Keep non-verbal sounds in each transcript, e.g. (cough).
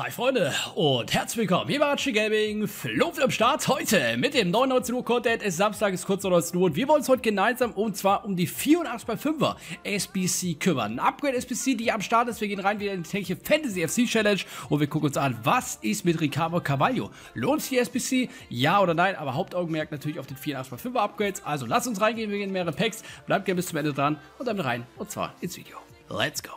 Hi Freunde und herzlich willkommen hier bei Archie Gaming, Fluft am Start heute mit dem 99 Uhr Content, es ist Samstag, ist kurz 99 Uhr und wir wollen uns heute gemeinsam und zwar um die 84 bei 5er SBC kümmern. Ein Upgrade SBC, die am Start ist, wir gehen rein wieder in die tägliche Fantasy FC Challenge und wir gucken uns an, was ist mit Ricardo Carvalho? Lohnt sich die SBC? Ja oder nein? Aber Hauptaugenmerk natürlich auf den 84 bei 5er Upgrades, also lasst uns reingehen, wir gehen mehrere Packs, bleibt gerne bis zum Ende dran und dann rein und zwar ins Video. Let's go!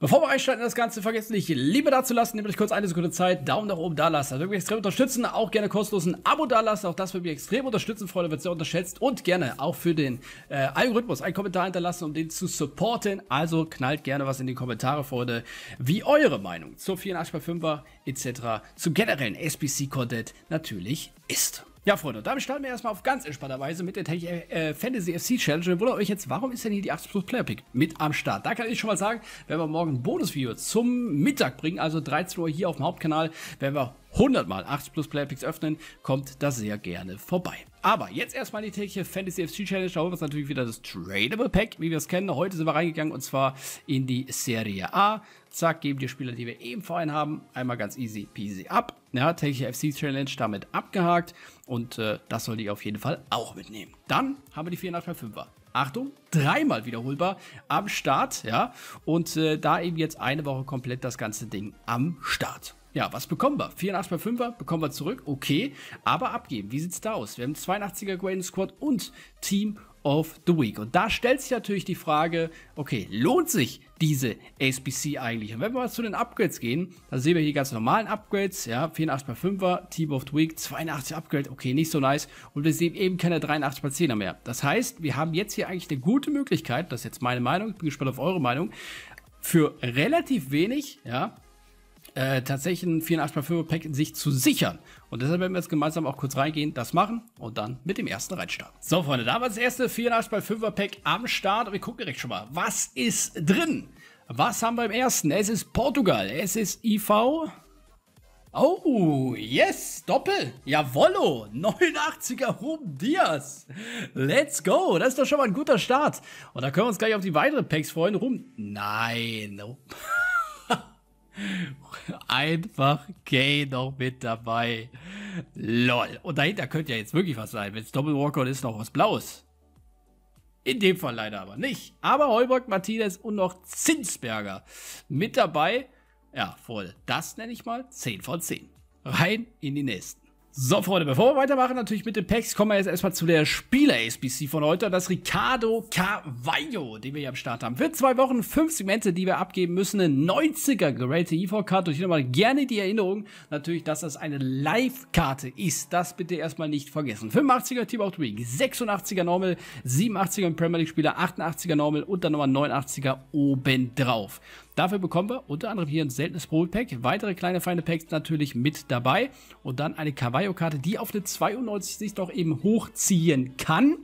Bevor wir in das Ganze, vergesst nicht, Liebe dazulassen, nehmt euch kurz eine Sekunde Zeit, Daumen nach oben da lassen, das würde mich extrem unterstützen, auch gerne kostenlos ein Abo da lassen, auch das würde mich extrem unterstützen, Freunde, wird sehr unterschätzt. Und gerne auch für den äh, Algorithmus einen Kommentar hinterlassen, um den zu supporten, also knallt gerne was in die Kommentare, Freunde, wie eure Meinung zur 84 x 5er etc. zum generellen SBC-Content natürlich ist. Ja, Freunde, damit starten wir erstmal auf ganz entspannter Weise mit der äh, Fantasy FC Challenge. Und wundert euch jetzt, warum ist denn hier die 80 Plus Player Pick mit am Start? Da kann ich schon mal sagen, wenn wir morgen ein Bonusvideo zum Mittag bringen, also 13 Uhr hier auf dem Hauptkanal, wenn wir 100 mal 80 Plus Player Picks öffnen, kommt das sehr gerne vorbei. Aber jetzt erstmal die tägliche Fantasy FC Challenge. Da holen wir uns natürlich wieder das Tradable Pack, wie wir es kennen. Heute sind wir reingegangen und zwar in die Serie A. Zack, geben die Spieler, die wir eben vorhin haben, einmal ganz easy peasy ab. Ja, tägliche FC Challenge damit abgehakt und äh, das sollte ich auf jeden Fall auch mitnehmen. Dann haben wir die 4,5er. Achtung, dreimal wiederholbar am Start, ja, und äh, da eben jetzt eine Woche komplett das ganze Ding am Start. Ja, was bekommen wir? 84 bei 5er bekommen wir zurück, okay, aber abgeben. Wie sieht's da aus? Wir haben 82er Graden Squad und Team of the Week. Und da stellt sich natürlich die Frage, okay, lohnt sich diese SBC eigentlich? Und wenn wir mal zu den Upgrades gehen, dann sehen wir hier ganz normalen Upgrades, ja, 84 bei 5er, Team of the Week, 82 Upgrade, okay, nicht so nice. Und wir sehen eben keine 83 bei 10er mehr. Das heißt, wir haben jetzt hier eigentlich eine gute Möglichkeit, das ist jetzt meine Meinung, ich bin gespannt auf eure Meinung, für relativ wenig, ja, äh, tatsächlich ein 84x5 Pack sich zu sichern. Und deshalb werden wir jetzt gemeinsam auch kurz reingehen, das machen und dann mit dem ersten reinstarten. So, Freunde, da war das erste 84x5er Pack am Start. Wir gucken direkt schon mal, was ist drin? Was haben wir im ersten? Es ist Portugal, es ist IV. Oh, yes, Doppel. Jawollo, 89er Ruben Diaz. Let's go, das ist doch schon mal ein guter Start. Und da können wir uns gleich auf die weiteren Packs freuen. Ruben, nein. (laughs) Einfach gay noch mit dabei. Lol. Und dahinter könnte ja jetzt wirklich was sein. Wenn es Doppelwalker ist, noch was Blaues. In dem Fall leider aber nicht. Aber Heuberg, Martinez und noch Zinsberger mit dabei. Ja, voll. Das nenne ich mal 10 von 10. Rein in die nächsten. So, Freunde, bevor wir weitermachen, natürlich mit den Packs, kommen wir jetzt erstmal zu der Spieler-SBC von heute. Das Ricardo Carvalho, den wir hier am Start haben. Für zwei Wochen fünf Segmente, die wir abgeben müssen. Eine 90er geratete IV-Karte. Und hier nochmal gerne die Erinnerung, natürlich, dass das eine Live-Karte ist. Das bitte erstmal nicht vergessen. 85er Team of the Week, 86er Normal, 87er Premier League-Spieler, 88er Normal und dann nochmal 89er obendrauf. Dafür bekommen wir unter anderem hier ein seltenes Pro-Pack, weitere kleine feine Packs natürlich mit dabei. Und dann eine Cavallo-Karte, die auf eine 92 sich doch eben hochziehen kann.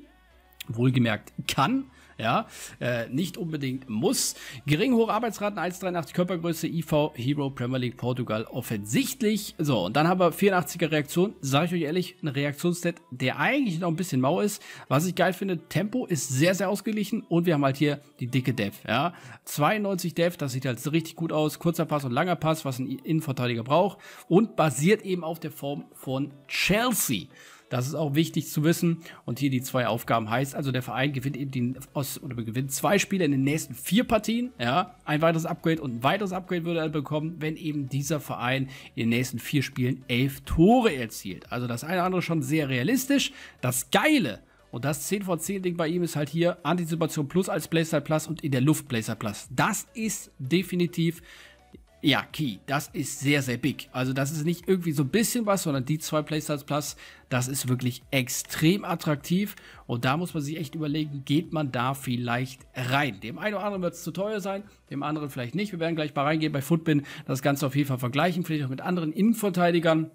Wohlgemerkt kann ja, äh, nicht unbedingt muss. Gering hohe Arbeitsraten, 1,83 Körpergröße, IV, Hero, Premier League, Portugal, offensichtlich. So, und dann haben wir 84er Reaktion, sage ich euch ehrlich, ein Reaktionsstat, der eigentlich noch ein bisschen mau ist. Was ich geil finde, Tempo ist sehr, sehr ausgeglichen und wir haben halt hier die dicke Dev, ja. 92 Dev, das sieht halt richtig gut aus, kurzer Pass und langer Pass, was ein Innenverteidiger braucht und basiert eben auf der Form von Chelsea. Das ist auch wichtig zu wissen. Und hier die zwei Aufgaben heißt also, der Verein gewinnt eben den, aus, oder gewinnt zwei Spiele in den nächsten vier Partien. Ja, ein weiteres Upgrade und ein weiteres Upgrade würde er bekommen, wenn eben dieser Verein in den nächsten vier Spielen elf Tore erzielt. Also das eine oder andere schon sehr realistisch. Das Geile und das 10 von 10 Ding bei ihm ist halt hier Antizipation Plus als Playstyle Plus und in der Luft Playstyle Plus. Das ist definitiv ja, Key, das ist sehr, sehr big. Also das ist nicht irgendwie so ein bisschen was, sondern die zwei Playstyles Plus, das ist wirklich extrem attraktiv. Und da muss man sich echt überlegen, geht man da vielleicht rein? Dem einen oder anderen wird es zu teuer sein, dem anderen vielleicht nicht. Wir werden gleich mal reingehen bei Footbin, das Ganze auf jeden Fall vergleichen, vielleicht auch mit anderen Innenverteidigern.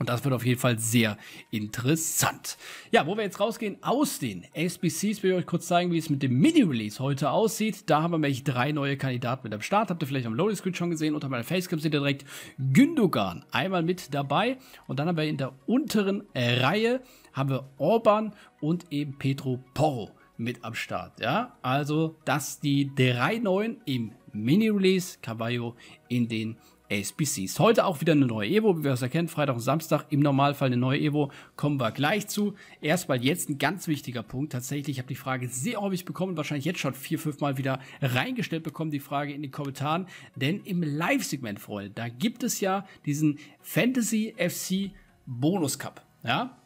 Und das wird auf jeden Fall sehr interessant. Ja, wo wir jetzt rausgehen aus den SBCs, will ich euch kurz zeigen, wie es mit dem Mini-Release heute aussieht. Da haben wir nämlich drei neue Kandidaten mit am Start. Habt ihr vielleicht am Loading Screen schon gesehen. Unter meiner Facecam seht ihr direkt Gündogan einmal mit dabei. Und dann haben wir in der unteren Reihe haben wir Orban und eben Petro Porro mit am Start. Ja, also das die drei neuen im Mini-Release Caballo in den SBCs. Heute auch wieder eine neue Evo, wie wir es erkennen, Freitag und Samstag. Im Normalfall eine neue Evo, kommen wir gleich zu. Erstmal jetzt ein ganz wichtiger Punkt. Tatsächlich, ich habe die Frage sehr häufig bekommen, wahrscheinlich jetzt schon vier, fünf Mal wieder reingestellt bekommen, die Frage in den Kommentaren. Denn im Live-Segment, Freunde, da gibt es ja diesen Fantasy FC Bonus Cup. Ja?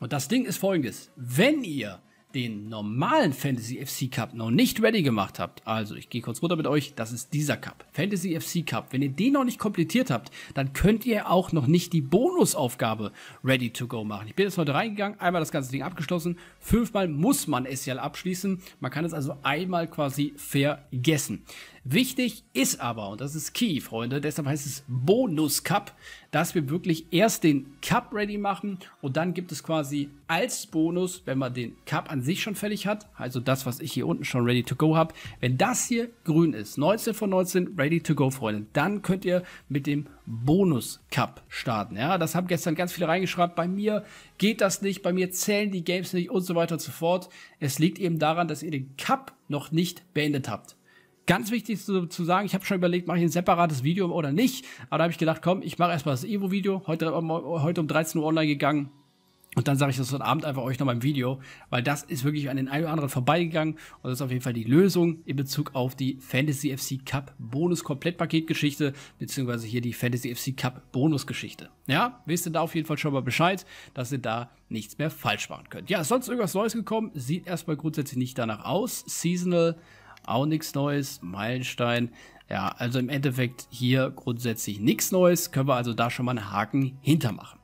Und das Ding ist folgendes. Wenn ihr den normalen Fantasy FC Cup noch nicht ready gemacht habt, also ich gehe kurz runter mit euch, das ist dieser Cup, Fantasy FC Cup. Wenn ihr den noch nicht komplettiert habt, dann könnt ihr auch noch nicht die Bonusaufgabe ready to go machen. Ich bin jetzt heute reingegangen, einmal das ganze Ding abgeschlossen, fünfmal muss man es ja abschließen. Man kann es also einmal quasi vergessen. Wichtig ist aber, und das ist key, Freunde, deshalb heißt es Bonus Cup, dass wir wirklich erst den Cup ready machen und dann gibt es quasi als Bonus, wenn man den Cup an sich schon fertig hat, also das, was ich hier unten schon ready to go habe, wenn das hier grün ist, 19 von 19 ready to go, Freunde, dann könnt ihr mit dem Bonus Cup starten. Ja, das haben gestern ganz viele reingeschrieben. Bei mir geht das nicht, bei mir zählen die Games nicht und so weiter und so fort. Es liegt eben daran, dass ihr den Cup noch nicht beendet habt. Ganz wichtig zu, zu sagen, ich habe schon überlegt, mache ich ein separates Video oder nicht. Aber da habe ich gedacht, komm, ich mache erstmal das Evo-Video. Heute, heute um 13 Uhr online gegangen. Und dann sage ich das heute Abend einfach euch noch mal im Video, weil das ist wirklich an den einen oder anderen vorbeigegangen und das ist auf jeden Fall die Lösung in Bezug auf die Fantasy FC Cup Bonus Komplettpaketgeschichte, beziehungsweise hier die Fantasy FC Cup Bonusgeschichte. Ja, wisst ihr da auf jeden Fall schon mal Bescheid, dass ihr da nichts mehr falsch machen könnt. Ja, ist sonst irgendwas Neues gekommen? Sieht erstmal grundsätzlich nicht danach aus. Seasonal auch nichts Neues. Meilenstein, ja, also im Endeffekt hier grundsätzlich nichts Neues. Können wir also da schon mal einen Haken hintermachen.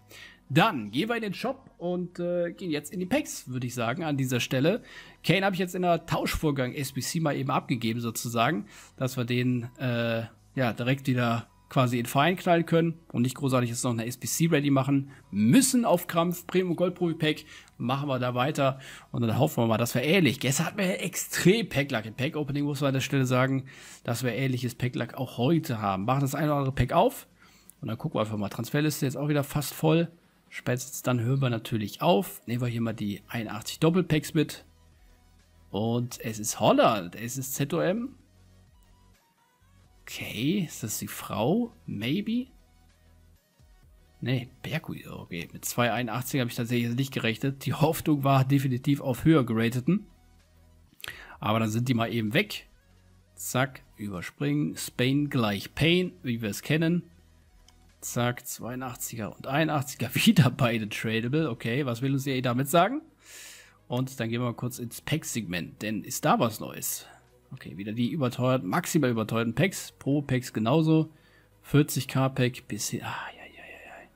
Dann gehen wir in den Shop und äh, gehen jetzt in die Packs, würde ich sagen, an dieser Stelle. Kane habe ich jetzt in der Tauschvorgang SBC mal eben abgegeben, sozusagen, dass wir den äh, ja direkt wieder quasi in Verein knallen können und nicht großartig jetzt noch eine SPC ready machen müssen auf Krampf. Premium Gold Profi Pack machen wir da weiter und dann hoffen wir mal, dass wir ähnlich. Gestern hatten wir extrem Packlack im Pack Opening, muss man an der Stelle sagen, dass wir ähnliches Packlack auch heute haben. Machen das eine oder andere Pack auf und dann gucken wir einfach mal. Transferliste jetzt auch wieder fast voll. Spätestens dann hören wir natürlich auf. Nehmen wir hier mal die 81 Doppelpacks mit. Und es ist Holland, es ist ZOM, Okay, ist das die Frau? Maybe? Nee, Bergui, okay. Mit 281 habe ich tatsächlich nicht gerechnet. Die Hoffnung war definitiv auf höher gerateten. Aber dann sind die mal eben weg. Zack, überspringen. Spain gleich Pain, wie wir es kennen. Zack, 82er und 81er (laughs) wieder beide tradable. Okay, was will uns EA damit sagen? Und dann gehen wir mal kurz ins Pack-Segment, denn ist da was Neues? Okay, wieder die überteuerten, maximal überteuerten Packs. Pro Packs genauso. 40k Pack hier. Ah, ja, ja, ja, ja.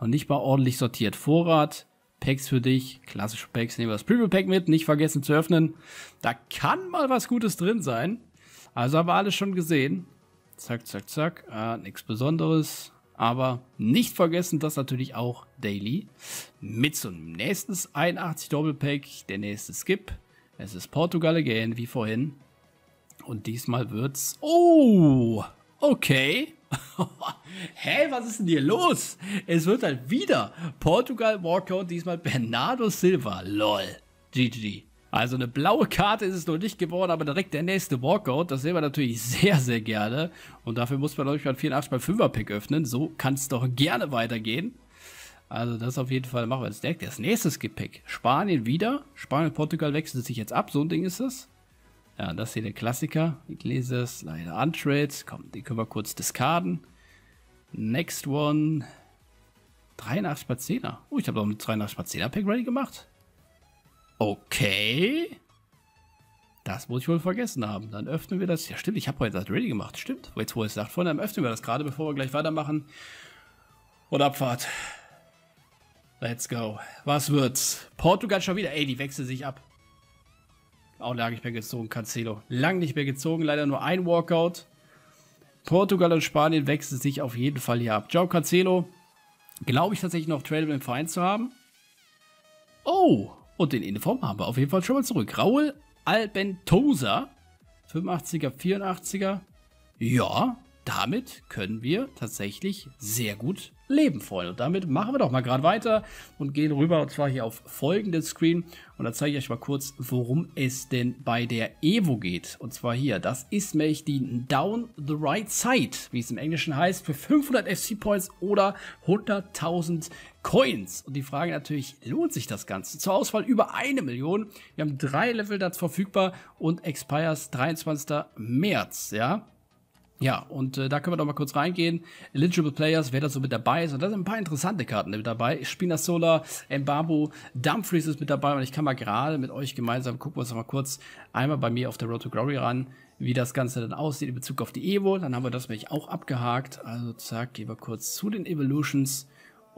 Noch nicht mal ordentlich sortiert. Vorrat. Packs für dich. Klassische Packs. Nehmen wir das Preview Pack mit. Nicht vergessen zu öffnen. Da kann mal was Gutes drin sein. Also haben wir alles schon gesehen. Zack, zack, zack. Ah, nichts Besonderes. Aber nicht vergessen, das natürlich auch Daily. Mit einem nächsten 81 Doppelpack. Der nächste Skip. Es ist Portugal again, wie vorhin. Und diesmal wird's... Oh, okay. (laughs) Hä, was ist denn hier los? Es wird halt wieder Portugal Walkout, diesmal Bernardo Silva. Lol. GG. Also eine blaue Karte ist es noch nicht geworden, aber direkt der nächste Walkout. Das sehen wir natürlich sehr, sehr gerne. Und dafür muss man, glaube ich, mal 84 bei 5er Pick öffnen. So kann es doch gerne weitergehen. Also das auf jeden Fall machen wir jetzt direkt. Das nächste Skip-Pick. Spanien wieder. Spanien und Portugal wechseln sich jetzt ab. So ein Ding ist es. Ja, das hier der Klassiker. Iglesias, leider Untrade. Komm, die können wir kurz discarden. Next one. 83 bei 10er. Oh, ich habe doch mit 83 bei 10er Pack ready gemacht. Okay. Das muss ich wohl vergessen haben. Dann öffnen wir das. Ja, stimmt, ich habe heute das ready gemacht. Stimmt. Jetzt, wo ich es sagt, von dann öffnen wir das gerade, bevor wir gleich weitermachen. Und Abfahrt. Let's go. Was wird's? Portugal schon wieder. Ey, die wechseln sich ab. Auch lange nicht mehr gezogen, Cancelo. Lang nicht mehr gezogen, leider nur ein Walkout. Portugal und Spanien wechseln sich auf jeden Fall hier ab. Ciao, Cancelo. Glaube ich tatsächlich noch Tradable im Verein zu haben. Oh, und den Uniform haben wir auf jeden Fall schon mal zurück. Raul Albentosa. 85er, 84er. Ja, damit können wir tatsächlich sehr gut Leben, Freunde. Und damit machen wir doch mal gerade weiter und gehen rüber und zwar hier auf folgenden Screen. Und da zeige ich euch mal kurz, worum es denn bei der Evo geht. Und zwar hier, das ist nämlich die Down the Right Side, wie es im Englischen heißt, für 500 FC Points oder 100.000 Coins. Und die Frage natürlich, lohnt sich das Ganze? Zur Auswahl über eine Million. Wir haben drei Level dazu verfügbar und expires 23. März, ja. Ja, und äh, da können wir doch mal kurz reingehen. Eligible Players, wer da so mit dabei ist. Und da sind ein paar interessante Karten mit dabei. Spinasola, Mbabu, Dumfries ist mit dabei. Und ich kann mal gerade mit euch gemeinsam gucken wir uns mal kurz einmal bei mir auf der Road to Glory ran, wie das Ganze dann aussieht in Bezug auf die Evo. Dann haben wir das nämlich auch abgehakt. Also zack, gehen wir kurz zu den Evolutions.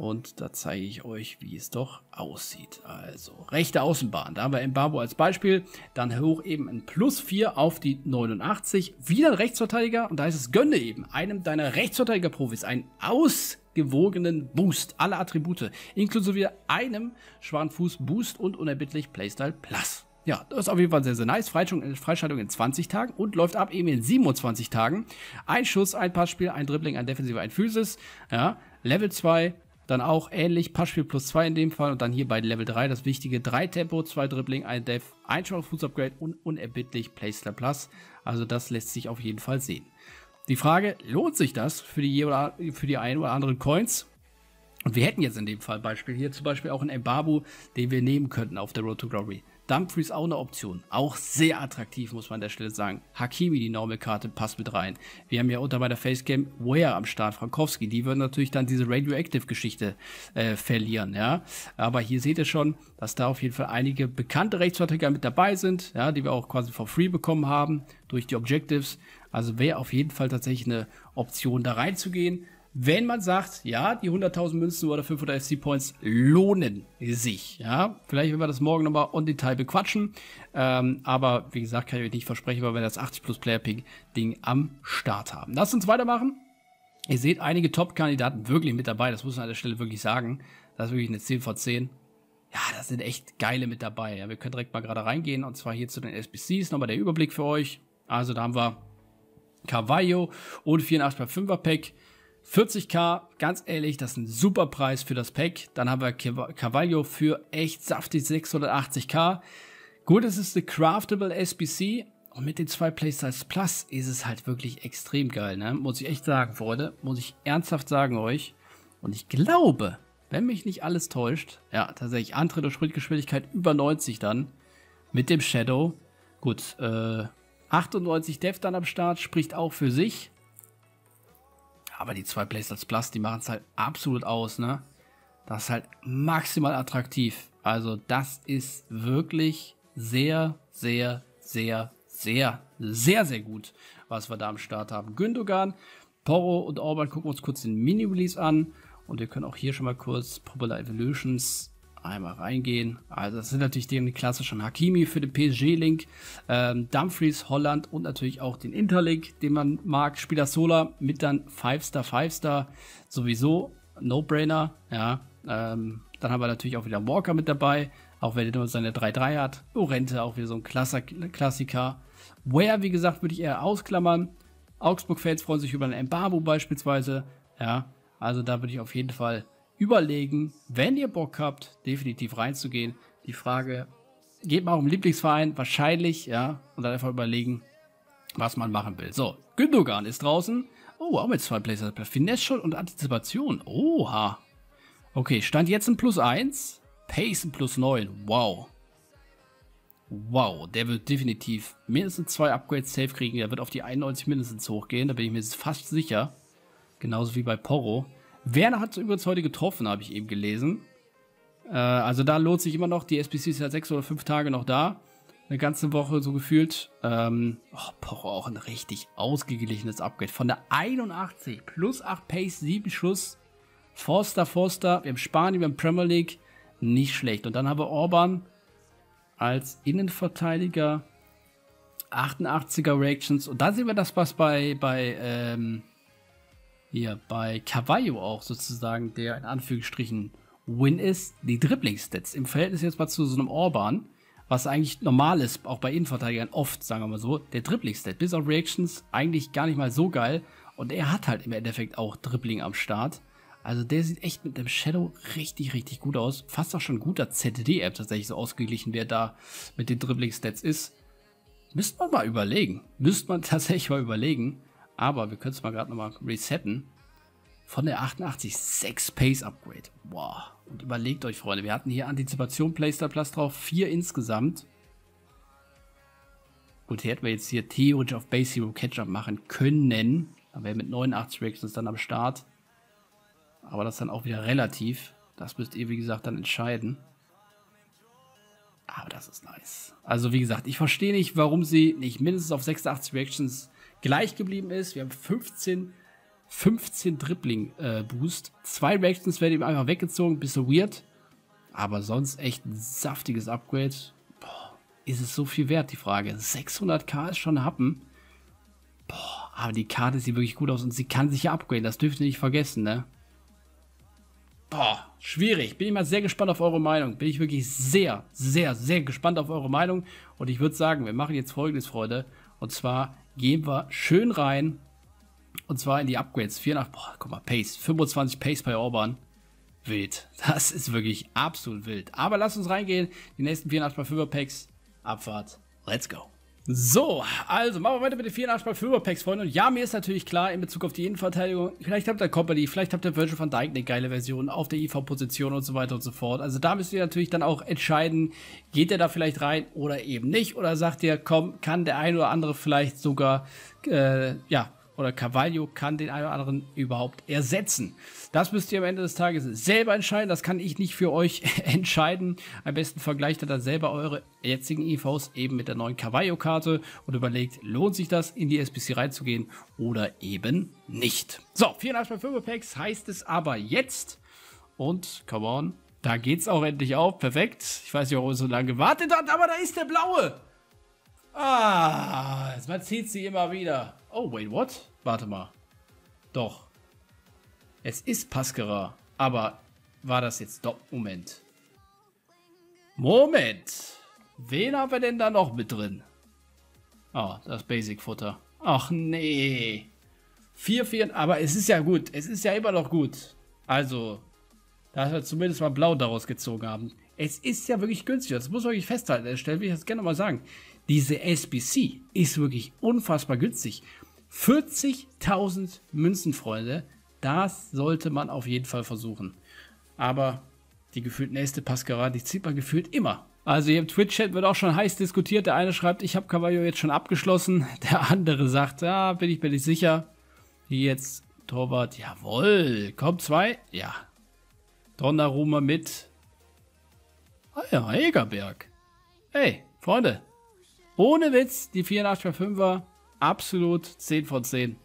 Und da zeige ich euch, wie es doch aussieht. Also, rechte Außenbahn. Da haben wir Mbabo als Beispiel. Dann hoch eben ein Plus 4 auf die 89. Wieder ein Rechtsverteidiger. Und da ist es, gönne eben einem deiner Rechtsverteidiger-Profis einen ausgewogenen Boost. Alle Attribute. Inklusive einem schwachen Boost und unerbittlich Playstyle Plus. Ja, das ist auf jeden Fall sehr, sehr nice. Freischaltung in 20 Tagen und läuft ab eben in 27 Tagen. Ein Schuss, ein Passspiel, ein Dribbling, ein Defensiver, ein Physis. Ja, Level 2, dann auch ähnlich, Passspiel plus 2 in dem Fall und dann hier bei Level 3 das wichtige 3 Tempo, 2 Dribbling, 1 Def, 1 Shot Fuß Upgrade und unerbittlich Playstyle Plus. Also das lässt sich auf jeden Fall sehen. Die Frage, lohnt sich das für die, für die ein oder anderen Coins? Und wir hätten jetzt in dem Fall Beispiel hier zum Beispiel auch einen Mbabu, den wir nehmen könnten auf der Road to Glory. Dumfries auch eine Option. Auch sehr attraktiv, muss man an der Stelle sagen. Hakimi, die Normal-Karte, passt mit rein. Wir haben ja unter bei der Facecam Ware am Start, Frankowski. Die würden natürlich dann diese Radioactive-Geschichte äh, verlieren, ja. Aber hier seht ihr schon, dass da auf jeden Fall einige bekannte Rechtsverteidiger mit dabei sind, ja, die wir auch quasi for free bekommen haben durch die Objectives. Also wäre auf jeden Fall tatsächlich eine Option, da reinzugehen wenn man sagt, ja, die 100.000 Münzen oder 500 FC Points lohnen sich. Ja, vielleicht werden wir das morgen nochmal on Detail bequatschen. Ähm, aber wie gesagt, kann ich euch nicht versprechen, weil wir das 80 plus Player Ping Ding am Start haben. Lasst uns weitermachen. Ihr seht einige Top-Kandidaten wirklich mit dabei. Das muss man an der Stelle wirklich sagen. Das ist wirklich eine 10 von 10. Ja, da sind echt geile mit dabei. Ja, wir können direkt mal gerade reingehen. Und zwar hier zu den SBCs. Nochmal der Überblick für euch. Also da haben wir Carvalho und 84 bei 5er Pack. 40k, ganz ehrlich, das ist ein super Preis für das Pack. Dann haben wir Carvalho für echt saftig 680k. Gut, es ist eine Craftable SBC. Und mit den zwei Playstyles Plus ist es halt wirklich extrem geil, ne? Muss ich echt sagen, Freunde. Muss ich ernsthaft sagen euch. Und ich glaube, wenn mich nicht alles täuscht, ja, tatsächlich Antritt und Sprintgeschwindigkeit über 90 dann. Mit dem Shadow. Gut, äh, 98 Dev dann am Start, spricht auch für sich. Aber die zwei Playstars Plus, die machen es halt absolut aus, ne? Das ist halt maximal attraktiv. Also das ist wirklich sehr, sehr, sehr, sehr, sehr, sehr gut, was wir da am Start haben. Gündogan, Porro und Orban gucken uns kurz den Mini-Release an. Und wir können auch hier schon mal kurz Popular Evolutions einmal reingehen. Also das sind natürlich die klassischen Hakimi für den PSG-Link, ähm, Dumfries, Holland und natürlich auch den Interlink, den man mag. Spieler Sola mit dann 5-Star, 5-Star sowieso, No-Brainer, ja. Ähm, dann haben wir natürlich auch wieder Walker mit dabei, auch wenn er nur seine 3-3 hat. Orente auch wieder so ein Klassiker. Where, wie gesagt, würde ich eher ausklammern. Augsburg-Fans freuen sich über einen Embargo beispielsweise, ja. Also da würde ich auf jeden Fall überlegen, wenn ihr Bock habt, definitiv reinzugehen. Die Frage, geht mal um Lieblingsverein? Wahrscheinlich, ja. Und dann einfach überlegen, was man machen will. So, Gündogan ist draußen. Oh, auch mit zwei Places. Finesse schon und Antizipation. Oha. Okay, stand jetzt ein Plus 1. Pace ein Plus 9. Wow. Wow, der wird definitiv mindestens zwei Upgrades safe kriegen. Der wird auf die 91 mindestens hochgehen. Da bin ich mir fast sicher. Genauso wie bei Porro. Werner hat übrigens heute getroffen, habe ich eben gelesen. Äh, also da lohnt sich immer noch. Die SBC ist ja sechs oder fünf Tage noch da. Eine ganze Woche so gefühlt. Ähm, oh, Pocho auch ein richtig ausgeglichenes Upgrade. Von der 81 plus 8 Pace, 7 Schuss. Forster, Forster. Wir haben Spanien, wir haben Premier League. Nicht schlecht. Und dann haben wir Orban als Innenverteidiger. 88er Reactions. Und da sehen wir das, was bei, bei ähm, hier bei Cavallo auch sozusagen der in Anführungsstrichen Win ist, die Dribbling-Stats im Verhältnis jetzt mal zu so einem Orban, was eigentlich normal ist, auch bei Innenverteidigern oft, sagen wir mal so, der Dribbling-Stat bis auf Reactions eigentlich gar nicht mal so geil und er hat halt im Endeffekt auch Dribbling am Start. Also der sieht echt mit dem Shadow richtig, richtig gut aus. Fast auch schon guter ZD-App tatsächlich so ausgeglichen, wer da mit den Dribbling-Stats ist. Müsste man mal überlegen. Müsste man (laughs) tatsächlich mal überlegen. Aber wir können es mal gerade nochmal resetten. Von der 88 6 Pace Upgrade. Wow. Und überlegt euch, Freunde, wir hatten hier Antizipation Playstyle Plus drauf. Vier insgesamt. Gut, hier hätten wir jetzt hier theoretisch auf Base Hero Ketchup machen können. Da wäre mit 89 Reactions dann am Start. Aber das dann auch wieder relativ. Das müsst ihr, wie gesagt, dann entscheiden. Aber das ist nice. Also, wie gesagt, ich verstehe nicht, warum sie nicht mindestens auf 86 Reactions gleich geblieben ist. Wir haben 15, 15 Dribbling-Boost. Äh, Zwei Reactions werden ihm einfach weggezogen. Bisschen weird. Aber sonst echt ein saftiges Upgrade. Boah, ist es so viel wert, die Frage. 600k ist schon Happen. Boah, aber die Karte sieht wirklich gut aus und sie kann sich ja upgraden. Das dürft ihr nicht vergessen, ne? Boah, schwierig. Bin ich mal sehr gespannt auf eure Meinung. Bin ich wirklich sehr, sehr, sehr gespannt auf eure Meinung. Und ich würde sagen, wir machen jetzt folgendes, Freunde. Und zwar gehen wir schön rein. Und zwar in die Upgrades. 84, boah, guck mal, Pace. 25 Pace bei Orban. Wild. Das ist wirklich absolut wild. Aber lasst uns reingehen. Die nächsten 84 bei 5 Packs. Abfahrt. Let's go. So, also machen wir weiter mit den 84 mal 5 Packs, Freunde. Und ja, mir ist natürlich klar, in Bezug auf die Innenverteidigung, vielleicht habt ihr Company, vielleicht habt ihr Virgil van Dijk eine geile Version auf der IV-Position und so weiter und so fort. Also da müsst ihr natürlich dann auch entscheiden, geht ihr da vielleicht rein oder eben nicht. Oder sagt ihr, komm, kann der ein oder andere vielleicht sogar, äh, ja, oder Carvalho kann den einen oder anderen überhaupt ersetzen. Das müsst ihr am Ende des Tages selber entscheiden. Das kann ich nicht für euch (laughs) entscheiden. Am besten vergleicht ihr dann selber eure jetzigen EVs eben mit der neuen Carvalho-Karte und überlegt, lohnt sich das, in die SBC reinzugehen oder eben nicht. So, 84 bei 5 Packs heißt es aber jetzt. Und, come on, da geht's auch endlich auf. Perfekt. Ich weiß nicht, warum ihr so lange gewartet habt, aber da ist der blaue. Ah, man zieht sie immer wieder. Oh, wait, what? Warte mal. Doch. Es ist Paskera. Aber war das jetzt doch... Moment. Moment. Wen haben wir denn da noch mit drin? Oh, das Basic-Futter. Ach nee. 4, 4, aber es ist ja gut. Es ist ja immer noch gut. Also, da wir zumindest mal blau daraus gezogen haben. Es ist ja wirklich günstig. Das muss man wirklich festhalten. An will ich das gerne mal sagen. Diese SBC ist wirklich unfassbar günstig. 40.000 Münzen, Freunde. Das sollte man auf jeden Fall versuchen. Aber die gefühlt nächste Pascara, die zieht man gefühlt immer. Also hier im Twitch-Chat wird auch schon heiß diskutiert. Der eine schreibt, ich habe Cavallo jetzt schon abgeschlossen. Der andere sagt, ja, bin ich mir nicht sicher. Hier jetzt Torwart, jawohl. Kommt zwei? Ja. Donnarumma mit. Ah ja, Egerberg. Hey, Freunde. Ohne Witz, die 84 5er absolut 10 von 10.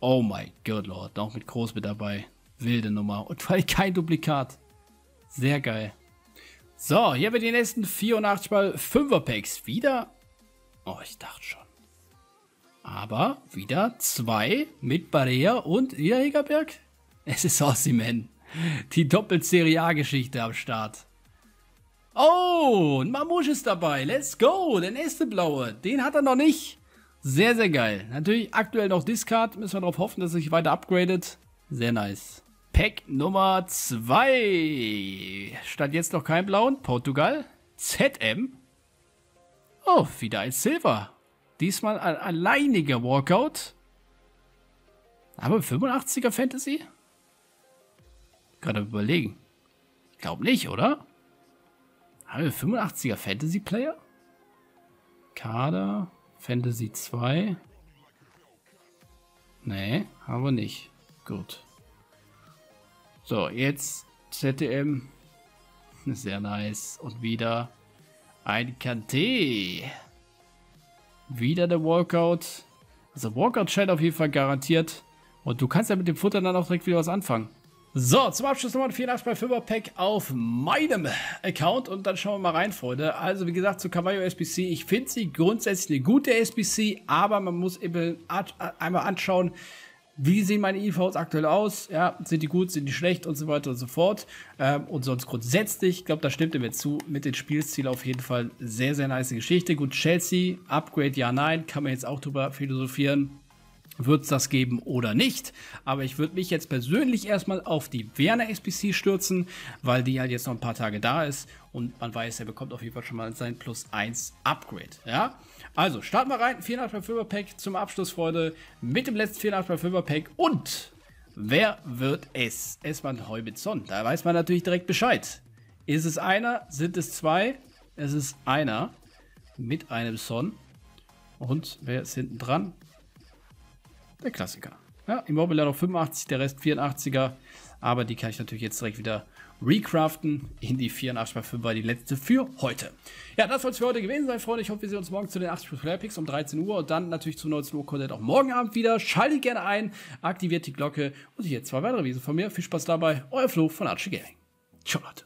Oh mein Gott, Lord. Noch mit Groß mit dabei. Wilde Nummer. Und weil kein Duplikat. Sehr geil. So, hier haben wir die nächsten 84 mal 5er Packs. Wieder. Oh, ich dachte schon. Aber wieder zwei mit Barrea und wieder Hegerberg. Es ist Ossiman. Die Doppel-Serie A-Geschichte am Start. Oh, ein Mamouche ist dabei. Let's go. Der nächste blaue. Den hat er noch nicht. Sehr, sehr geil. Natürlich aktuell noch Discard. Müssen wir darauf hoffen, dass er sich weiter upgradet. Sehr nice. Pack Nummer 2. Statt jetzt noch kein blauen. Portugal. ZM. Oh, wieder ein Silver. Diesmal ein alleiniger Walkout. Aber 85er Fantasy? Gerade überlegen. Ich glaube nicht, oder? Haben wir 85er Fantasy Player? Kader. Fantasy 2. Nee, haben wir nicht. Gut. So, jetzt ZDM. Sehr nice. Und wieder ein Kanté. Wieder der Walkout. Also Walkout scheint auf jeden Fall garantiert. Und du kannst ja mit dem Futter dann auch direkt wieder was anfangen. So, zum Abschluss nochmal ein 84 bei 5er Pack auf meinem Account und dann schauen wir mal rein, Freunde. Also, wie gesagt, zu Cavallo SBC, ich finde sie grundsätzlich eine gute SBC, aber man muss eben einmal anschauen, wie sehen meine IVs aktuell aus? Ja, sind die gut, sind die schlecht und so weiter und so fort. Ähm, und sonst grundsätzlich, ich glaube, da stimmt ihr mir zu, mit den Spielzielen auf jeden Fall sehr, sehr nice Geschichte. Gut, Chelsea, Upgrade, ja, nein, kann man jetzt auch drüber philosophieren. Wird es das geben oder nicht. Aber ich würde mich jetzt persönlich erstmal auf die Werner SBC stürzen, weil die halt jetzt noch ein paar Tage da ist und man weiß, er bekommt auf jeden Fall schon mal sein Plus 1 Upgrade. Ja, also starten wir rein. 485 Pack zum Abschluss, Freunde, mit dem letzten 485 Pack und wer wird es? Esman Heubitson. Da weiß man natürlich direkt Bescheid. Ist es einer? Sind es zwei? Es ist einer mit einem Son. Und wer ist hinten dran? Der Klassiker. Ja, Immobile noch 85, der Rest 84er. Aber die kann ich natürlich jetzt direkt wieder recraften in die 84 x 5 war die letzte für heute. Ja, das soll es für heute gewesen sein, Freunde. Ich hoffe, wir sehen uns morgen zu den 80 Player Picks um 13 Uhr und dann natürlich zu 19 Uhr Content auch morgen Abend wieder. Schaltet gerne ein, aktiviert die Glocke und hier zwei weitere Wiesen von mir. Viel Spaß dabei. Euer Flo von Archie Gaming. Ciao, Leute.